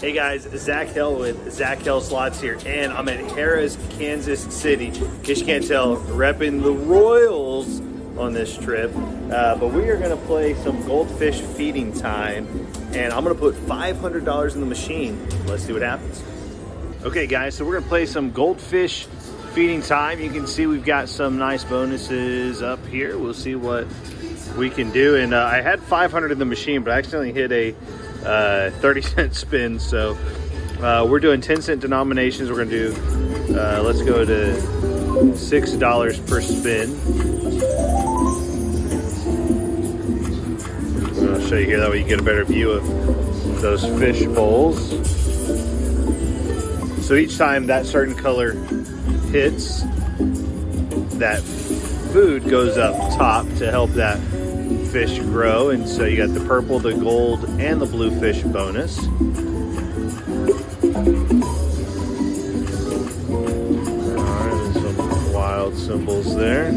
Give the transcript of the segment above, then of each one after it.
Hey guys, Zac Hale with Zac Hale Slots here, and I'm at Harrah's, Kansas City. In case you can't tell, repping the Royals on this trip. Uh, but we are gonna play some goldfish feeding time, and I'm gonna put $500 in the machine. Let's see what happens. Okay guys, so we're gonna play some goldfish feeding time. You can see we've got some nice bonuses up here. We'll see what we can do. And uh, I had 500 in the machine, but I accidentally hit a uh, 30 cent spin. So uh, we're doing 10 cent denominations. We're gonna do, uh, let's go to $6 per spin. I'll show you here, that way you get a better view of those fish bowls. So each time that certain color hits, that food goes up top to help that fish grow. And so you got the purple, the gold, and the blue fish bonus. Some wild symbols there.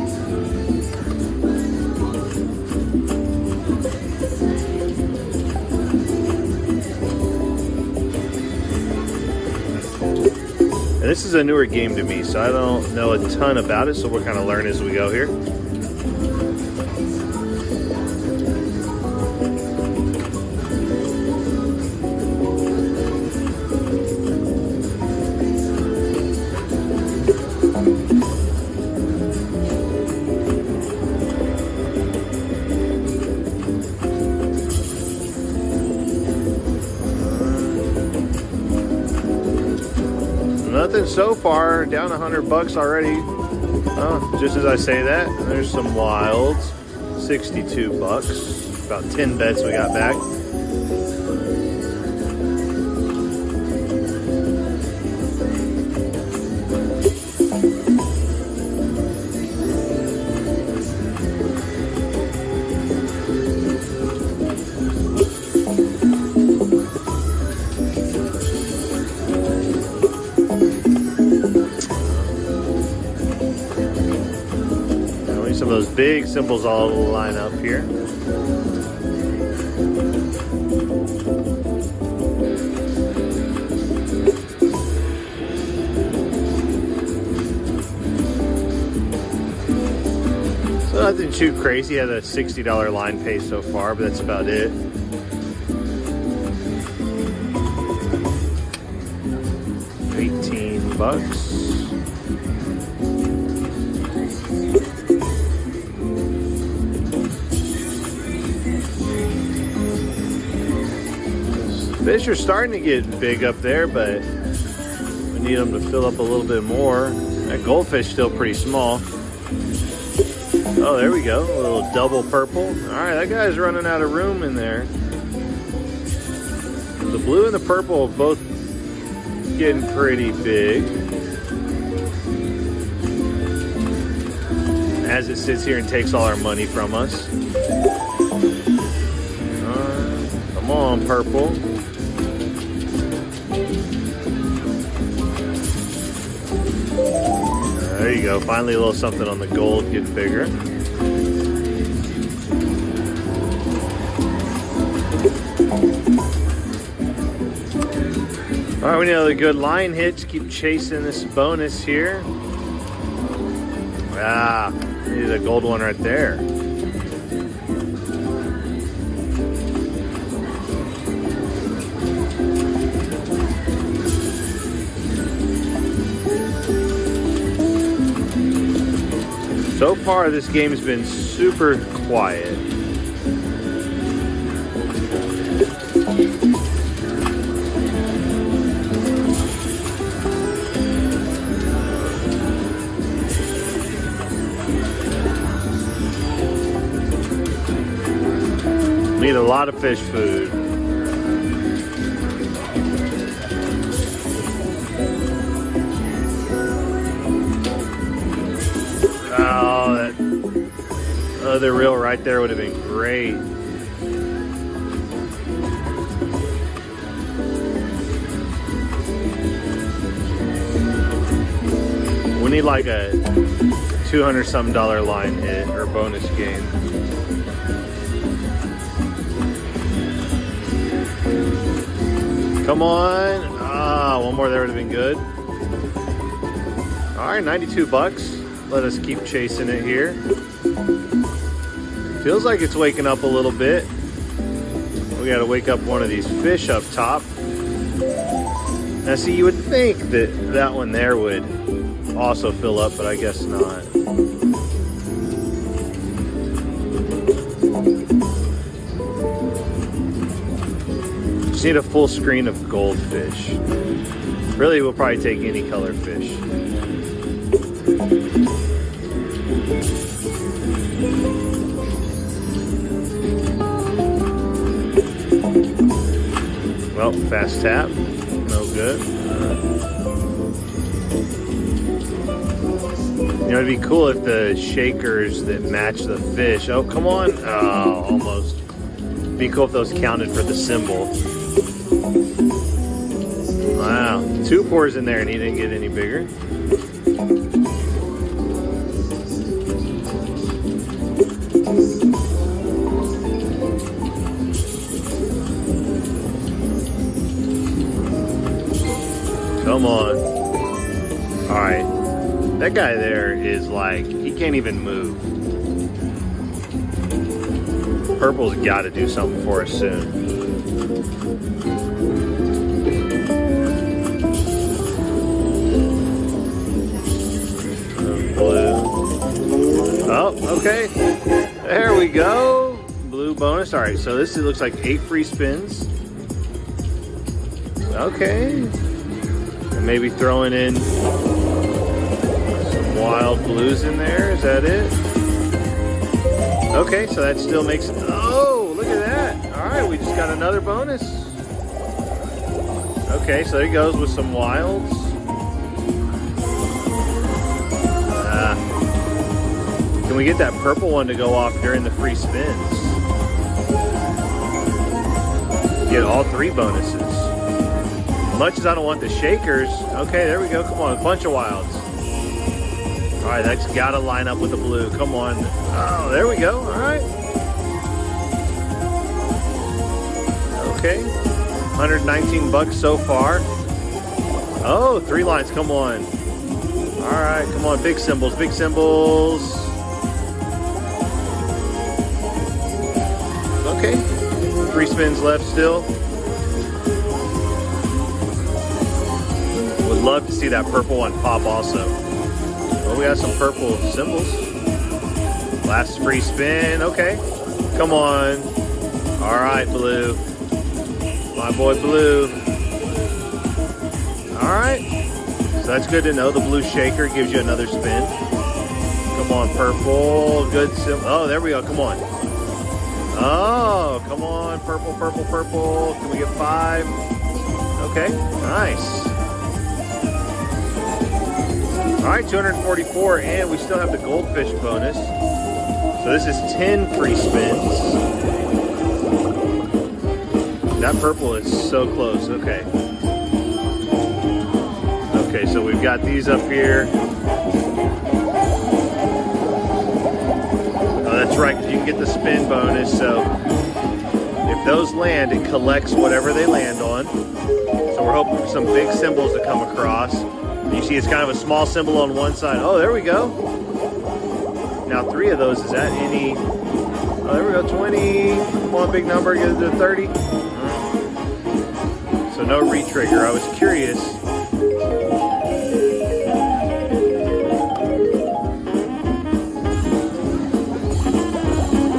And this is a newer game to me, so I don't know a ton about it, so we'll kind of learn as we go here. So far, down a hundred bucks already. Oh, just as I say that, there's some wilds, 62 bucks. About 10 bets we got back. Big symbols all line up here. So nothing too crazy. Had a $60 line pay so far, but that's about it. Eighteen bucks. Fish are starting to get big up there, but we need them to fill up a little bit more. That goldfish still pretty small. Oh, there we go. A little double purple. All right, that guy's running out of room in there. The blue and the purple both getting pretty big. As it sits here and takes all our money from us. Uh, come on, purple. There you go. Finally, a little something on the gold getting bigger. All right, we need another good line hit to keep chasing this bonus here. Ah, need a gold one right there. So far, this game has been super quiet. Need a lot of fish food. Other reel right there would have been great. We need like a 200 some dollar line hit or bonus game. Come on. Ah, one more there would have been good. All right, 92 bucks. Let us keep chasing it here. Feels like it's waking up a little bit. We got to wake up one of these fish up top. Now, see, you would think that that one there would also fill up, but I guess not. Just need a full screen of goldfish. Really, we'll probably take any color fish. Well, fast tap, no good. You know, it'd be cool if the shakers that match the fish. Oh, come on. Oh, almost. It'd be cool if those counted for the symbol. Wow. Two pours in there and he didn't get any bigger. Come on. All right. That guy there is like, he can't even move. Purple's got to do something for us soon. Oh, okay. There we go. Blue bonus. All right, so this looks like eight free spins. Okay. Maybe throwing in some wild blues in there. Is that it? Okay, so that still makes. Oh, look at that. All right, we just got another bonus. Okay, so there he goes with some wilds. Ah. Can we get that purple one to go off during the free spins? Get all three bonuses. Much as I don't want the shakers. Okay, there we go. Come on, a bunch of wilds. All right, that's got to line up with the blue. Come on. Oh, there we go. All right. Okay. 119 bucks so far. Oh, three lines. Come on. All right, come on. Big symbols, big symbols. Okay. Three spins left still. See that purple one pop also. Well, we got some purple symbols. Last free spin. Okay. Come on. All right, blue. My boy blue. All right. So that's good to know. The blue shaker gives you another spin. Come on, purple. Good symbol. Oh, there we go. Come on. Oh, come on. Purple, purple, purple. Can we get five? Okay. Nice. All right, 244, and we still have the goldfish bonus. So this is 10 free spins. That purple is so close. Okay. Okay, so we've got these up here. Oh, that's right, you can get the spin bonus. So if those land, it collects whatever they land on. So we're hoping for some big symbols to come across. You see it's kind of a small symbol on one side. Oh, there we go. Now three of those, is that any? Oh, there we go, 20. One big number, get it to 30. So no retrigger. I was curious.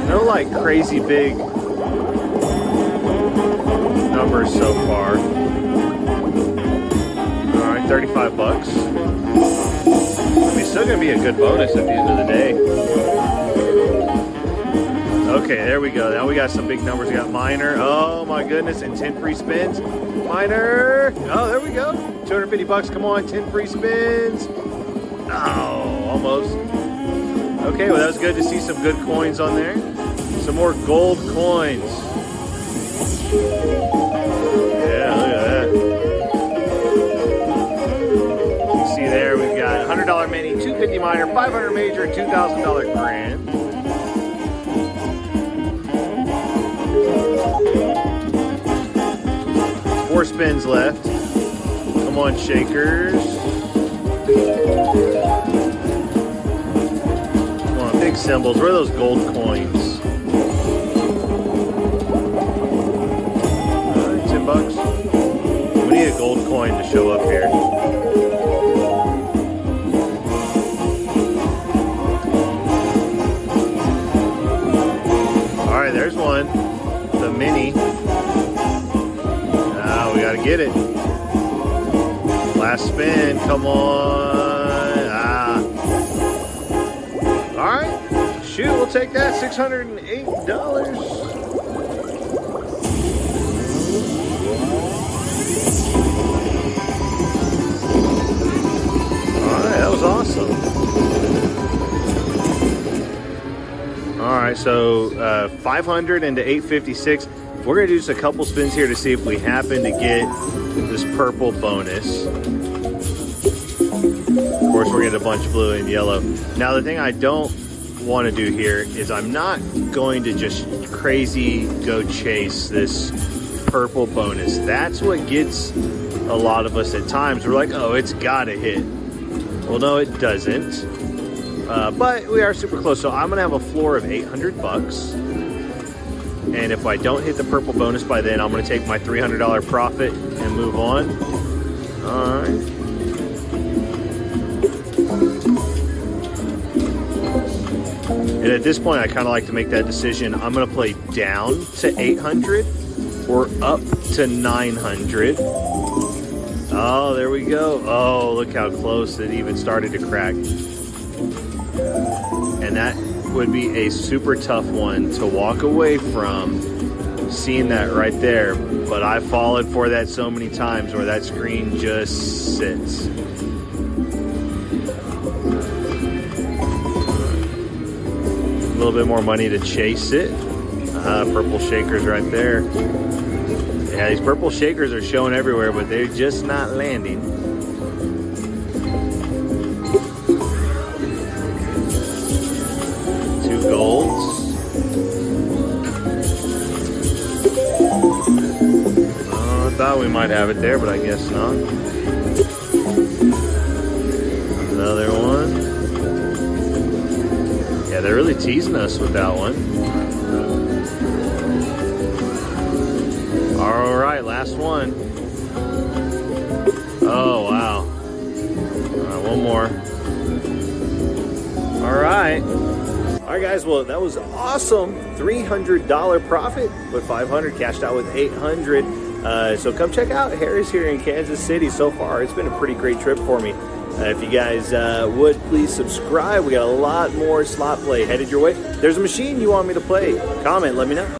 No like crazy big numbers so far. 35 bucks. Mean, still gonna be a good bonus at the end of the day. Okay, there we go. Now we got some big numbers. We got minor. Oh my goodness, and 10 free spins. Minor. Oh, there we go. 250 bucks. Come on, 10 free spins. Oh, almost. Okay, well that was good to see some good coins on there. Some more gold coins. Minor, 500 major, $2,000 grand. Four spins left. Come on, shakers. Come on, big symbols. Where are those gold coins? Right, 10 bucks. We need a gold coin to show up here. Come on. Ah. All right, shoot, we'll take that. $608. All right, that was awesome. All right, so uh, 500 into 856. We're gonna do just a couple spins here to see if we happen to get this purple bonus. Course, we're getting a bunch of blue and yellow. Now, the thing I don't want to do here is I'm not going to just crazy go chase this purple bonus. That's what gets a lot of us at times. We're like, oh, it's gotta hit. Well, no, it doesn't. Uh, but we are super close, so I'm gonna have a floor of 800 bucks. And if I don't hit the purple bonus by then, I'm gonna take my $300 profit and move on. All right. And at this point, I kind of like to make that decision. I'm gonna play down to 800 or up to 900. Oh, there we go. Oh, look how close it even started to crack. And that would be a super tough one to walk away from seeing that right there. But I've fallen for that so many times where that screen just sits. A little bit more money to chase it. Uh, purple shakers right there. Yeah, these purple shakers are showing everywhere, but they're just not landing. Two golds. Oh, I thought we might have it there, but I guess not. Yeah, teasing us with that one. All right, last one. Oh, wow. All right, one more. All right. All right, guys. Well, that was awesome. $300 profit, but 500 cashed out with 800. Uh, so come check out Harrah's here in Kansas City so far. It's been a pretty great trip for me. Uh, if you guys uh, would please subscribe, we got a lot more slot play headed your way. There's a machine you want me to play, comment, let me know.